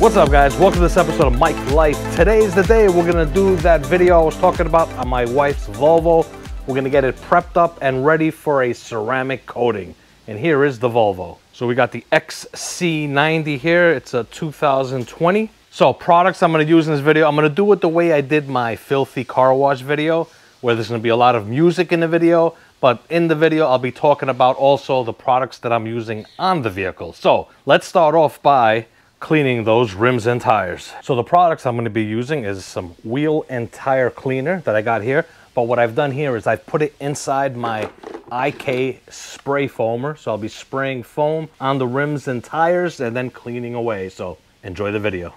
What's up guys? Welcome to this episode of Mike Life. Today is the day we're gonna do that video I was talking about on my wife's Volvo. We're gonna get it prepped up and ready for a ceramic coating. And here is the Volvo. So we got the XC90 here. It's a 2020. So products I'm gonna use in this video, I'm gonna do it the way I did my filthy car wash video, where there's gonna be a lot of music in the video, but in the video I'll be talking about also the products that I'm using on the vehicle. So let's start off by cleaning those rims and tires. So the products I'm gonna be using is some wheel and tire cleaner that I got here. But what I've done here is I've put it inside my IK spray foamer. So I'll be spraying foam on the rims and tires and then cleaning away. So enjoy the video.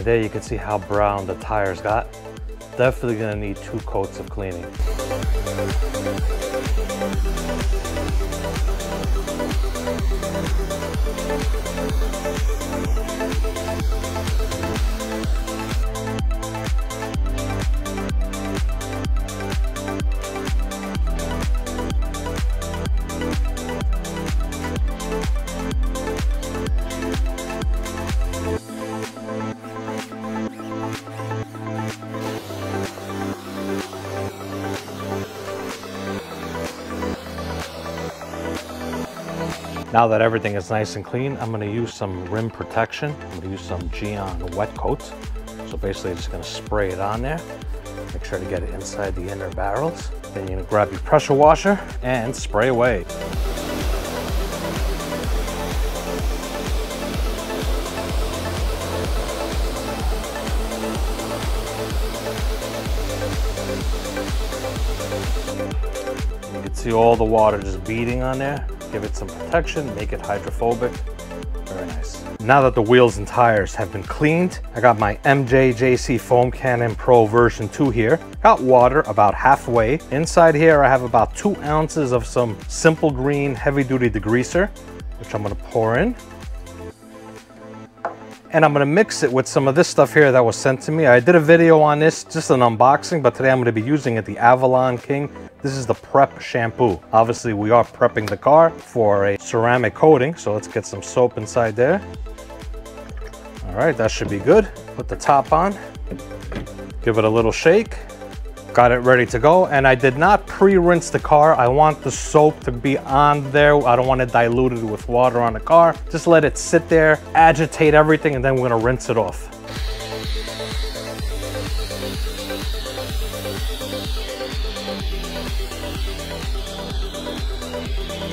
And there you can see how brown the tires got. Definitely gonna need two coats of cleaning. Now that everything is nice and clean, I'm gonna use some rim protection. I'm gonna use some Gyeon wet coats. So basically just gonna spray it on there. Make sure to get it inside the inner barrels. Then you're gonna grab your pressure washer and spray away. You can see all the water just beading on there give it some protection, make it hydrophobic. Very nice. Now that the wheels and tires have been cleaned, I got my MJJC Foam Cannon Pro version 2 here. Got water about halfway. Inside here I have about two ounces of some simple green heavy duty degreaser, which I'm gonna pour in. And I'm gonna mix it with some of this stuff here that was sent to me. I did a video on this, just an unboxing, but today I'm gonna be using it, the Avalon King this is the prep shampoo. Obviously, we are prepping the car for a ceramic coating, so let's get some soap inside there. All right, that should be good. Put the top on, give it a little shake. Got it ready to go, and I did not pre-rinse the car. I want the soap to be on there. I don't want it diluted with water on the car. Just let it sit there, agitate everything, and then we're gonna rinse it off.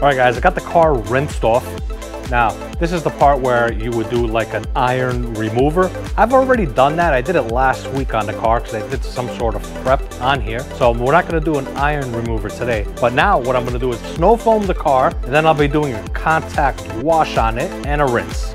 All right guys, I got the car rinsed off. Now, this is the part where you would do like an iron remover. I've already done that. I did it last week on the car because I did some sort of prep on here. So we're not gonna do an iron remover today. But now what I'm gonna do is snow foam the car and then I'll be doing a contact wash on it and a rinse.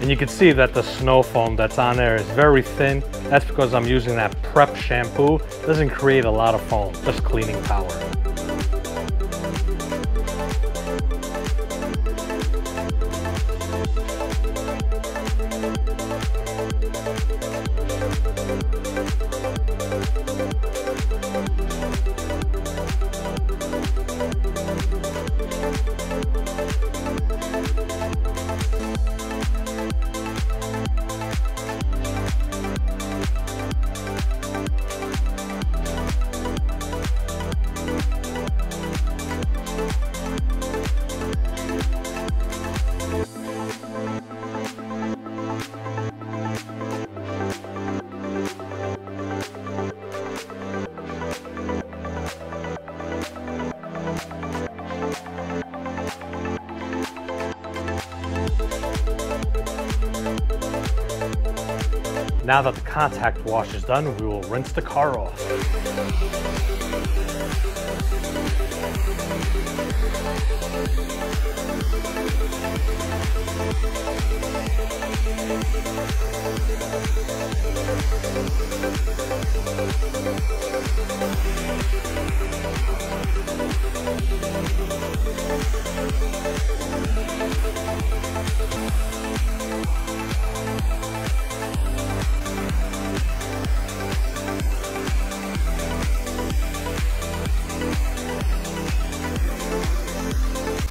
And you can see that the snow foam that's on there is very thin. That's because I'm using that prep shampoo. It doesn't create a lot of foam, just cleaning power. Now that the contact wash is done, we will rinse the car off.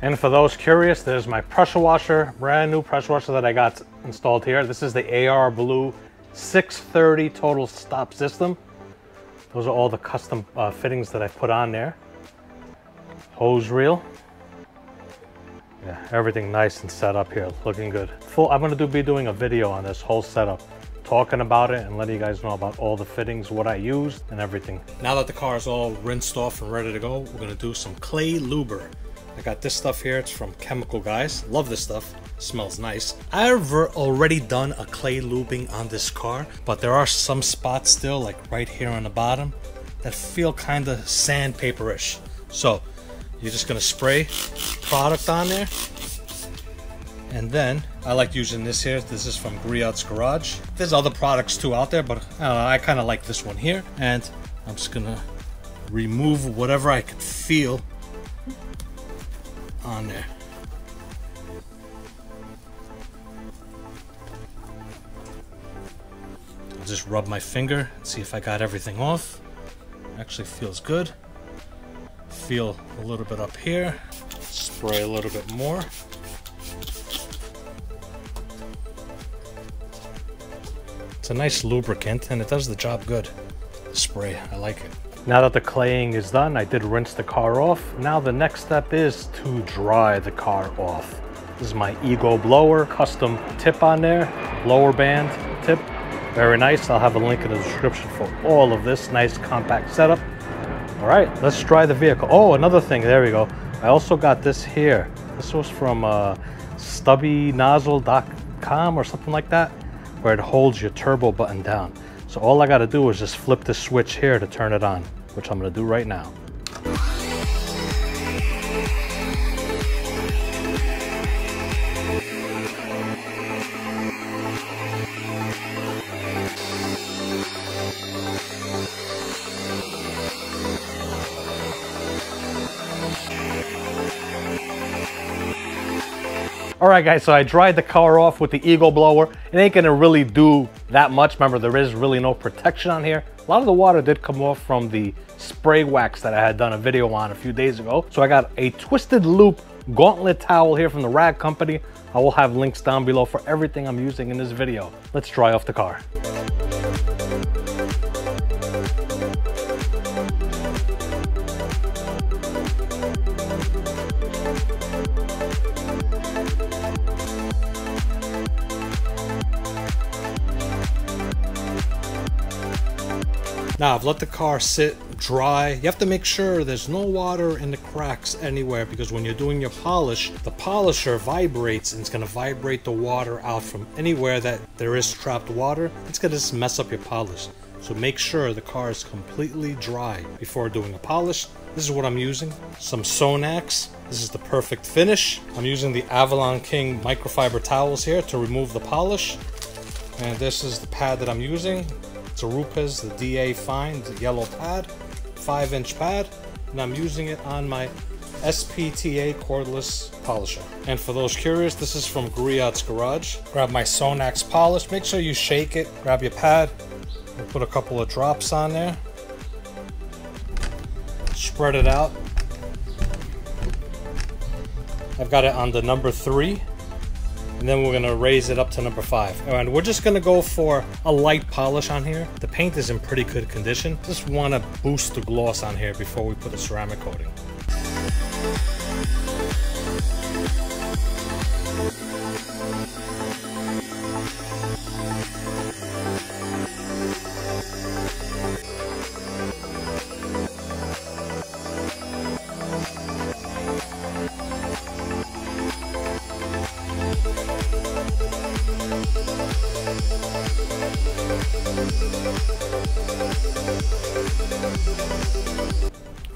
And for those curious, there's my pressure washer, brand new pressure washer that I got installed here. This is the AR Blue 630 total stop system. Those are all the custom uh, fittings that I put on there. Hose reel. Yeah, everything nice and set up here, looking good. Full, I'm gonna do, be doing a video on this whole setup, talking about it and letting you guys know about all the fittings, what I used and everything. Now that the car is all rinsed off and ready to go, we're gonna do some clay luber. I got this stuff here. It's from Chemical Guys. Love this stuff. Smells nice. I've already done a clay lubing on this car, but there are some spots still, like right here on the bottom, that feel kind of sandpaperish. So you're just gonna spray product on there. And then I like using this here. This is from Griot's Garage. There's other products too out there, but uh, I, know, I kind of like this one here. And I'm just gonna remove whatever I could feel on there. I'll just rub my finger and see if I got everything off. Actually feels good. Feel a little bit up here. Spray a little bit more. It's a nice lubricant and it does the job good. The spray, I like it. Now that the claying is done, I did rinse the car off. Now the next step is to dry the car off. This is my Ego blower, custom tip on there, blower band tip. Very nice. I'll have a link in the description for all of this nice compact setup. All right, let's try the vehicle. Oh, another thing, there we go. I also got this here. This was from uh, stubbynozzle.com or something like that, where it holds your turbo button down. So all I gotta do is just flip the switch here to turn it on, which I'm gonna do right now. All right, guys, so I dried the car off with the Ego blower. It ain't gonna really do that much. Remember, there is really no protection on here. A lot of the water did come off from the spray wax that I had done a video on a few days ago. So I got a twisted loop gauntlet towel here from the Rag Company. I will have links down below for everything I'm using in this video. Let's dry off the car. Now I've let the car sit dry. You have to make sure there's no water in the cracks anywhere because when you're doing your polish, the polisher vibrates and it's gonna vibrate the water out from anywhere that there is trapped water. It's gonna just mess up your polish. So make sure the car is completely dry before doing a polish. This is what I'm using. Some Sonax. This is the perfect finish. I'm using the Avalon King microfiber towels here to remove the polish. And this is the pad that I'm using. Rupes, the DA Fine, the yellow pad, 5 inch pad. And I'm using it on my SPTA cordless polisher. And for those curious, this is from Griot's Garage. Grab my Sonax polish, make sure you shake it, grab your pad, we'll put a couple of drops on there. Spread it out. I've got it on the number three, and then we're gonna raise it up to number five. And we're just gonna go for a light polish on here. The paint is in pretty good condition. Just wanna boost the gloss on here before we put the ceramic coating.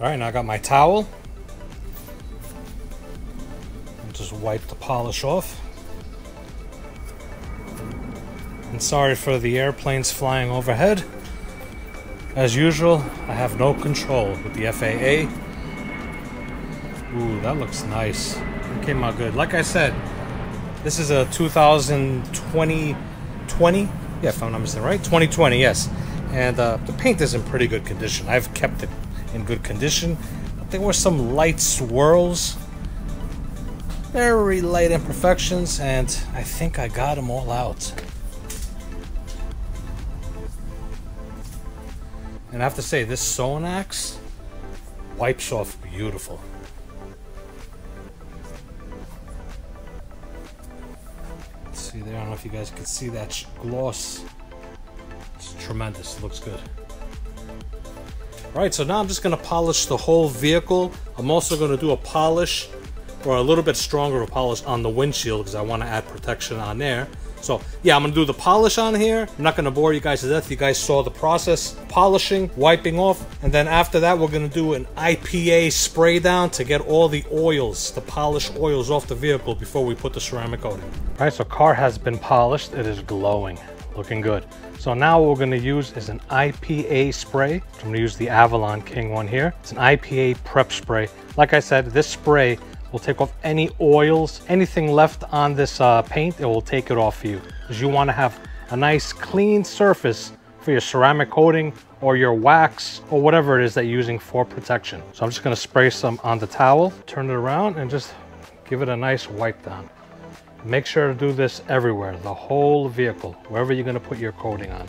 All right, now I got my towel. Just wipe the polish off. And sorry for the airplanes flying overhead. As usual, I have no control with the FAA. Ooh, that looks nice. It came out good. Like I said, this is a 2020, 20? Yeah, if I'm not mistaken, right? 2020, yes. And uh, the paint is in pretty good condition. I've kept it in good condition. There were some light swirls, very light imperfections, and I think I got them all out. And I have to say, this Sonax wipes off beautiful. Let's see there, I don't know if you guys can see that gloss. Tremendous, it looks good. All right, so now I'm just gonna polish the whole vehicle. I'm also gonna do a polish or a little bit stronger of a polish on the windshield because I wanna add protection on there. So yeah, I'm gonna do the polish on here. I'm not gonna bore you guys to death. You guys saw the process, polishing, wiping off, and then after that, we're gonna do an IPA spray down to get all the oils, the polish oils off the vehicle before we put the ceramic coating. All right, so car has been polished. It is glowing, looking good. So now what we're gonna use is an IPA spray. I'm gonna use the Avalon King one here. It's an IPA prep spray. Like I said, this spray will take off any oils, anything left on this uh, paint, it will take it off for you. Because you wanna have a nice clean surface for your ceramic coating or your wax or whatever it is that you're using for protection. So I'm just gonna spray some on the towel, turn it around and just give it a nice wipe down. Make sure to do this everywhere, the whole vehicle, wherever you're gonna put your coating on.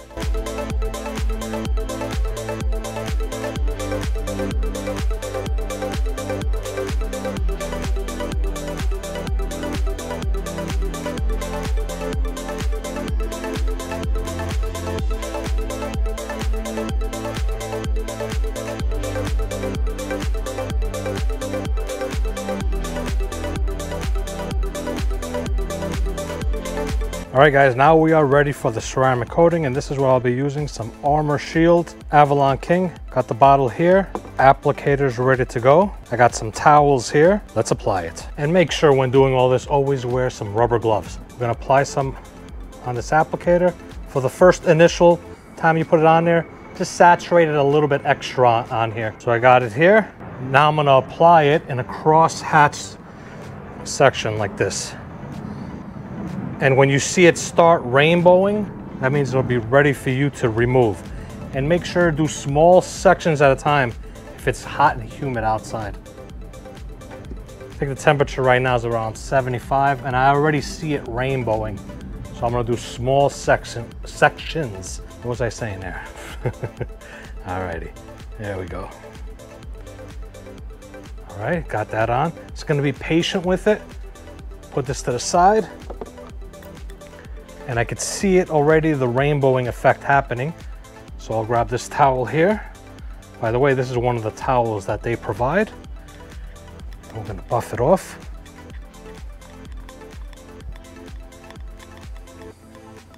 All right guys, now we are ready for the ceramic coating and this is what I'll be using, some Armor Shield Avalon King. Got the bottle here, applicators ready to go. I got some towels here, let's apply it. And make sure when doing all this, always wear some rubber gloves. We're gonna apply some on this applicator. For the first initial time you put it on there, just saturate it a little bit extra on here. So I got it here. Now I'm gonna apply it in a cross hatch section like this. And when you see it start rainbowing, that means it'll be ready for you to remove. And make sure to do small sections at a time if it's hot and humid outside. I think the temperature right now is around 75 and I already see it rainbowing. So I'm gonna do small section, sections. What was I saying there? Alrighty, there we go. All right, got that on. It's gonna be patient with it. Put this to the side and I could see it already, the rainbowing effect happening. So I'll grab this towel here. By the way, this is one of the towels that they provide. I'm gonna buff it off.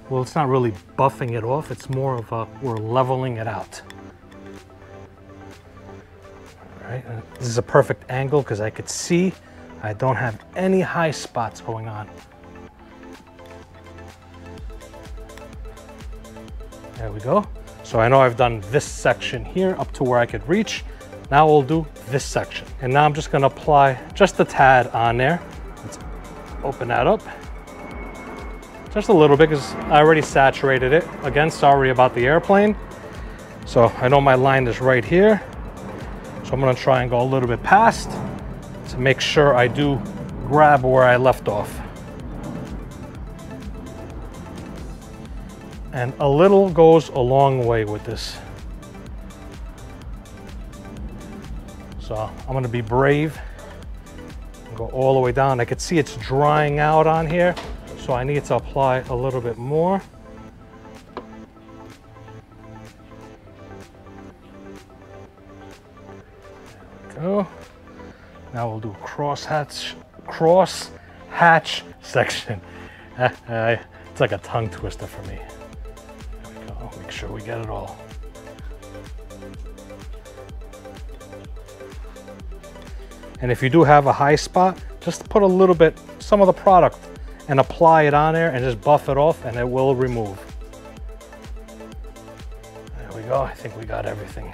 well, it's not really buffing it off. It's more of a, we're leveling it out. All right, this is a perfect angle because I could see I don't have any high spots going on. There we go. So I know I've done this section here up to where I could reach. Now we'll do this section. And now I'm just gonna apply just a tad on there. Let's open that up. Just a little bit because I already saturated it. Again, sorry about the airplane. So I know my line is right here. So I'm gonna try and go a little bit past to make sure I do grab where I left off. And a little goes a long way with this. So I'm gonna be brave and go all the way down. I can see it's drying out on here, so I need to apply a little bit more. Go. Now we'll do cross hatch, cross hatch section. it's like a tongue twister for me. Make sure we get it all. And if you do have a high spot, just put a little bit, some of the product and apply it on there and just buff it off and it will remove. There we go. I think we got everything.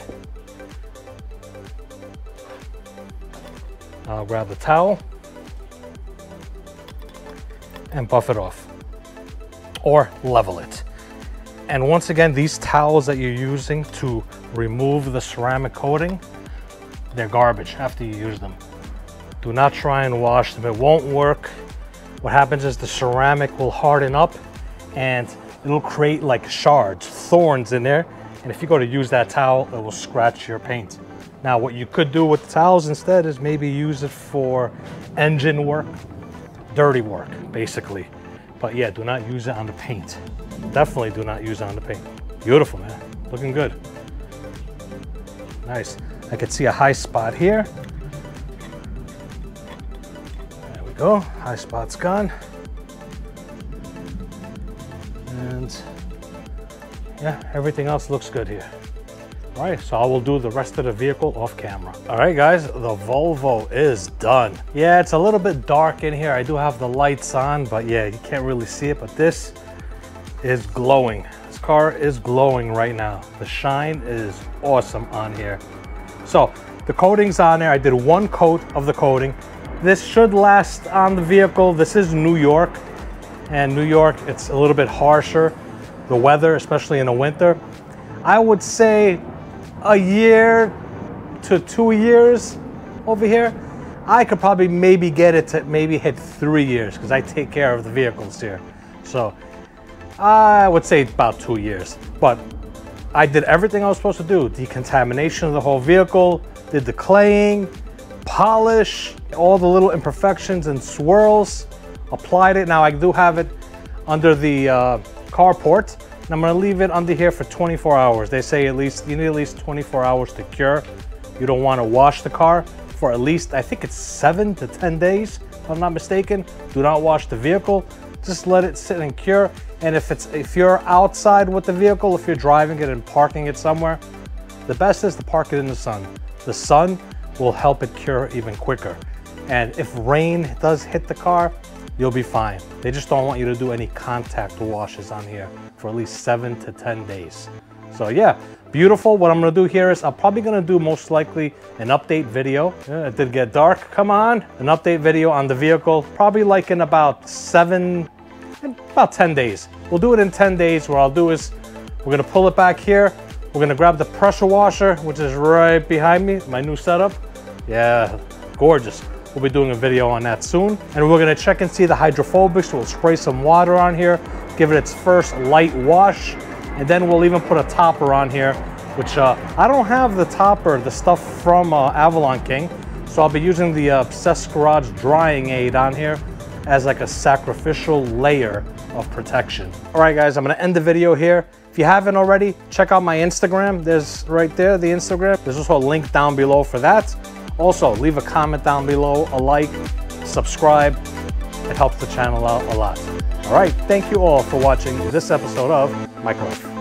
I'll grab the towel and buff it off or level it. And once again, these towels that you're using to remove the ceramic coating, they're garbage after you use them. Do not try and wash them. It won't work. What happens is the ceramic will harden up and it'll create like shards, thorns in there. And if you go to use that towel, it will scratch your paint. Now, what you could do with the towels instead is maybe use it for engine work, dirty work, basically. But yeah, do not use it on the paint. Definitely do not use on the paint. Beautiful, man. Looking good. Nice. I could see a high spot here. There we go. High spot's gone. And yeah, everything else looks good here. All right, so I will do the rest of the vehicle off camera. All right, guys, the Volvo is done. Yeah, it's a little bit dark in here. I do have the lights on, but yeah, you can't really see it, but this is glowing. This car is glowing right now. The shine is awesome on here. So the coating's on there. I did one coat of the coating. This should last on the vehicle. This is New York, and New York, it's a little bit harsher, the weather, especially in the winter. I would say a year to two years over here. I could probably maybe get it to maybe hit three years because I take care of the vehicles here. So I would say about two years. But I did everything I was supposed to do. Decontamination of the whole vehicle, did the claying, polish, all the little imperfections and swirls, applied it. Now I do have it under the uh, carport. And I'm gonna leave it under here for 24 hours. They say at least, you need at least 24 hours to cure. You don't wanna wash the car for at least, I think it's seven to 10 days, if I'm not mistaken. Do not wash the vehicle. Just let it sit and cure. And if it's if you're outside with the vehicle, if you're driving it and parking it somewhere, the best is to park it in the sun. The sun will help it cure even quicker. And if rain does hit the car, you'll be fine. They just don't want you to do any contact washes on here for at least seven to 10 days. So yeah, beautiful. What I'm gonna do here is I'm probably gonna do most likely an update video. Yeah, it did get dark, come on. An update video on the vehicle, probably like in about seven, about 10 days. We'll do it in 10 days. What I'll do is we're gonna pull it back here. We're gonna grab the pressure washer, which is right behind me, my new setup. Yeah, gorgeous. We'll be doing a video on that soon. And we're gonna check and see the hydrophobics. We'll spray some water on here, give it its first light wash, and then we'll even put a topper on here, which uh, I don't have the topper, the stuff from uh, Avalon King. So I'll be using the uh, Obsessed Garage drying aid on here as like a sacrificial layer of protection. All right, guys, I'm gonna end the video here. If you haven't already, check out my Instagram. There's right there, the Instagram. There's also a link down below for that. Also, leave a comment down below, a like, subscribe. It helps the channel out a lot. All right, thank you all for watching this episode of Life.